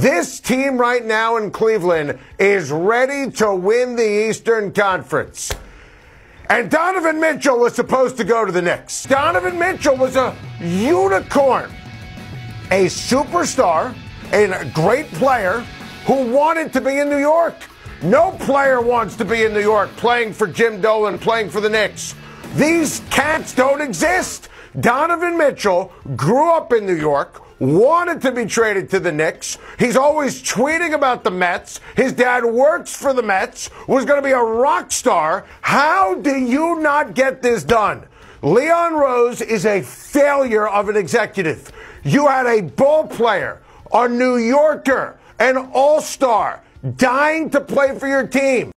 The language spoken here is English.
This team right now in Cleveland is ready to win the Eastern Conference. And Donovan Mitchell was supposed to go to the Knicks. Donovan Mitchell was a unicorn, a superstar, and a great player who wanted to be in New York. No player wants to be in New York playing for Jim Dolan, playing for the Knicks. These cats don't exist. Donovan Mitchell grew up in New York, wanted to be traded to the Knicks. He's always tweeting about the Mets. His dad works for the Mets, was going to be a rock star. How do you not get this done? Leon Rose is a failure of an executive. You had a ball player, a New Yorker, an all star, dying to play for your team.